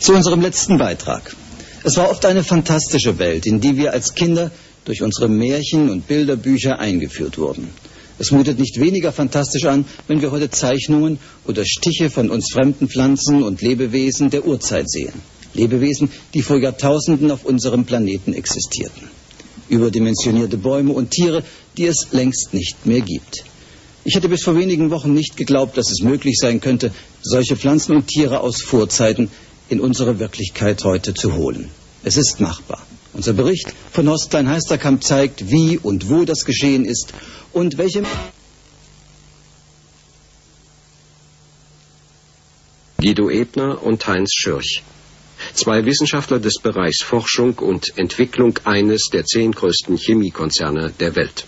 Zu unserem letzten Beitrag. Es war oft eine fantastische Welt, in die wir als Kinder durch unsere Märchen und Bilderbücher eingeführt wurden. Es mutet nicht weniger fantastisch an, wenn wir heute Zeichnungen oder Stiche von uns fremden Pflanzen und Lebewesen der Urzeit sehen. Lebewesen, die vor Jahrtausenden auf unserem Planeten existierten. Überdimensionierte Bäume und Tiere, die es längst nicht mehr gibt. Ich hätte bis vor wenigen Wochen nicht geglaubt, dass es möglich sein könnte, solche Pflanzen und Tiere aus Vorzeiten in unsere Wirklichkeit heute zu holen. Es ist machbar. Unser Bericht von Horstein Heisterkamp zeigt, wie und wo das geschehen ist und welche... Guido Ebner und Heinz Schürch. Zwei Wissenschaftler des Bereichs Forschung und Entwicklung eines der zehn größten Chemiekonzerne der Welt.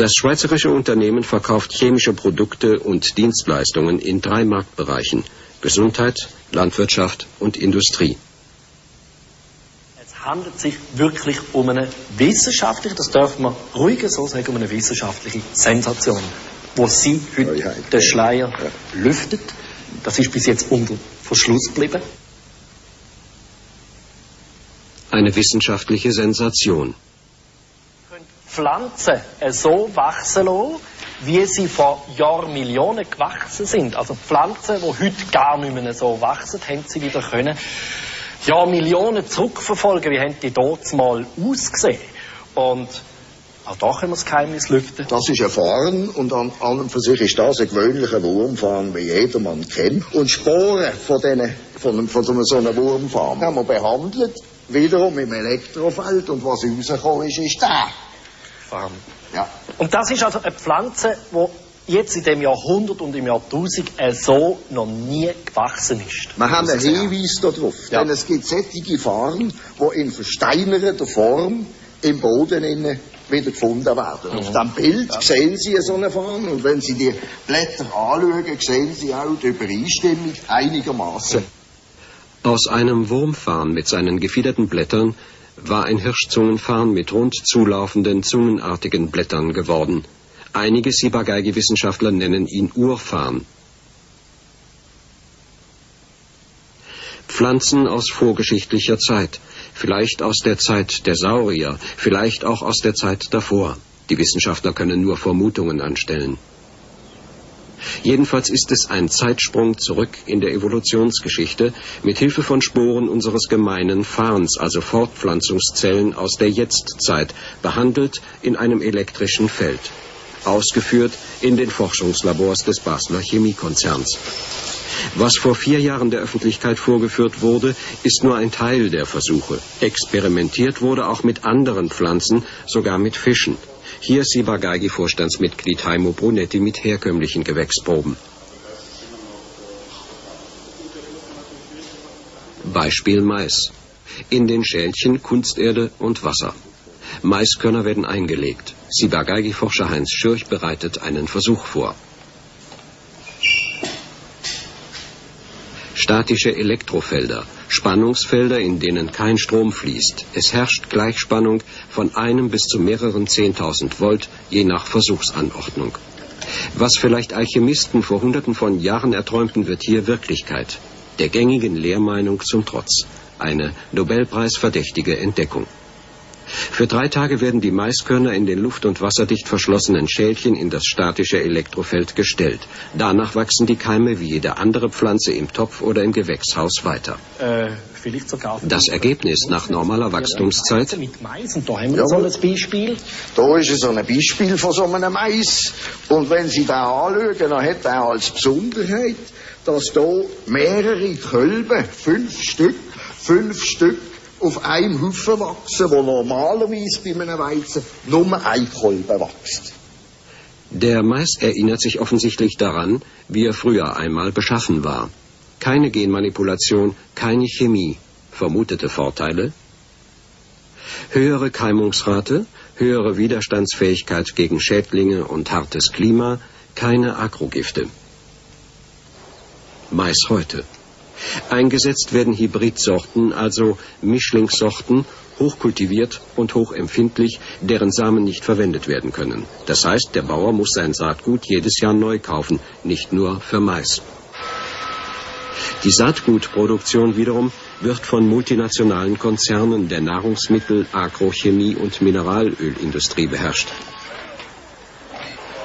Das schweizerische Unternehmen verkauft chemische Produkte und Dienstleistungen in drei Marktbereichen Gesundheit, Landwirtschaft und Industrie. Es handelt sich wirklich um eine wissenschaftliche, das dürfen wir ruhig so sagen, um eine wissenschaftliche Sensation, wo Sie heute den Schleier lüftet. Das ist bis jetzt unter Verschluss geblieben. Eine wissenschaftliche Sensation. Pflanzen so wachsen lassen, wie sie vor Jahrmillionen gewachsen sind. Also Pflanzen, die heute gar nicht mehr so wachsen, haben sie wieder können ja, Millionen zurückverfolgen, wie haben die dort mal ausgesehen. Und auch da können wir das Geheimnis lüften. Das ist ein Farn und an, an und für sich ist das ein gewöhnlicher Wurmfarn, wie jedermann kennt. Und Sporen von, denen, von, von so einer Wurmfarm haben wir behandelt, wiederum im Elektrofeld und was rausgekommen ist, ist der. Farm. Ja. Und das ist also eine Pflanze, die jetzt in dem Jahrhundert und im Jahrtausend so noch nie gewachsen ist. Wir haben einen Hinweis darauf, ja. denn es gibt sättige Farben, die in versteinerter Form im Boden innen wieder gefunden werden. Mhm. Auf dem Bild ja. sehen Sie so eine Farm und wenn Sie die Blätter anschauen, sehen Sie auch die Übereinstimmung einigermaßen. Aus einem Wurmfarn mit seinen gefiederten Blättern war ein Hirschzungenfarn mit rund zulaufenden, zungenartigen Blättern geworden. Einige Ciba-Geige-Wissenschaftler nennen ihn Urfarn. Pflanzen aus vorgeschichtlicher Zeit, vielleicht aus der Zeit der Saurier, vielleicht auch aus der Zeit davor. Die Wissenschaftler können nur Vermutungen anstellen. Jedenfalls ist es ein Zeitsprung zurück in der Evolutionsgeschichte mit Hilfe von Sporen unseres gemeinen Farns, also Fortpflanzungszellen aus der Jetztzeit, behandelt in einem elektrischen Feld. Ausgeführt in den Forschungslabors des Basler Chemiekonzerns. Was vor vier Jahren der Öffentlichkeit vorgeführt wurde, ist nur ein Teil der Versuche. Experimentiert wurde auch mit anderen Pflanzen, sogar mit Fischen. Hier Sibagagi-Vorstandsmitglied Heimo Brunetti mit herkömmlichen Gewächsproben. Beispiel Mais. In den Schälchen Kunsterde und Wasser. Maiskörner werden eingelegt. Sibagagi-Forscher Heinz Schürch bereitet einen Versuch vor. Statische Elektrofelder, Spannungsfelder, in denen kein Strom fließt. Es herrscht Gleichspannung von einem bis zu mehreren 10.000 Volt, je nach Versuchsanordnung. Was vielleicht Alchemisten vor hunderten von Jahren erträumten, wird hier Wirklichkeit. Der gängigen Lehrmeinung zum Trotz. Eine Nobelpreisverdächtige Entdeckung. Für drei Tage werden die Maiskörner in den luft- und wasserdicht verschlossenen Schälchen in das statische Elektrofeld gestellt. Danach wachsen die Keime wie jede andere Pflanze im Topf oder im Gewächshaus weiter. Äh, das Ergebnis nach normaler Wachstumszeit. Mit Mais, und da haben wir ja, so ein Beispiel. Da ist so ein Beispiel von so einem Mais. Und wenn Sie da anschauen, dann hat er als Besonderheit, dass da mehrere Kölben, fünf Stück, fünf Stück auf einem Haufen wachsen, wo normalerweise bei einem Weizen nur ein Kolben wächst. Der Mais erinnert sich offensichtlich daran, wie er früher einmal beschaffen war. Keine Genmanipulation, keine Chemie. Vermutete Vorteile? Höhere Keimungsrate, höhere Widerstandsfähigkeit gegen Schädlinge und hartes Klima, keine Agrogifte. Mais heute. Eingesetzt werden Hybridsorten, also Mischlingssorten, hochkultiviert und hochempfindlich, deren Samen nicht verwendet werden können. Das heißt, der Bauer muss sein Saatgut jedes Jahr neu kaufen, nicht nur für Mais. Die Saatgutproduktion wiederum wird von multinationalen Konzernen der Nahrungsmittel-, Agrochemie- und Mineralölindustrie beherrscht.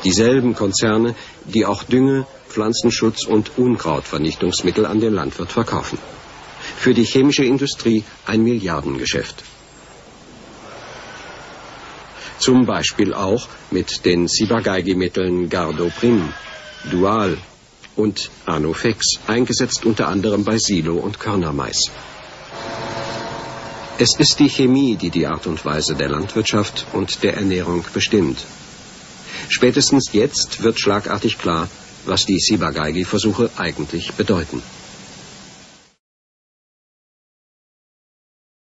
Dieselben Konzerne, die auch Dünge, Pflanzenschutz und Unkrautvernichtungsmittel an den Landwirt verkaufen. Für die chemische Industrie ein Milliardengeschäft. Zum Beispiel auch mit den Ciba-Geigy-Mitteln Gardoprim, Dual und Anofex, eingesetzt unter anderem bei Silo- und Körnermais. Es ist die Chemie, die die Art und Weise der Landwirtschaft und der Ernährung bestimmt. Spätestens jetzt wird schlagartig klar, was die Ciba-Geigy-Versuche eigentlich bedeuten.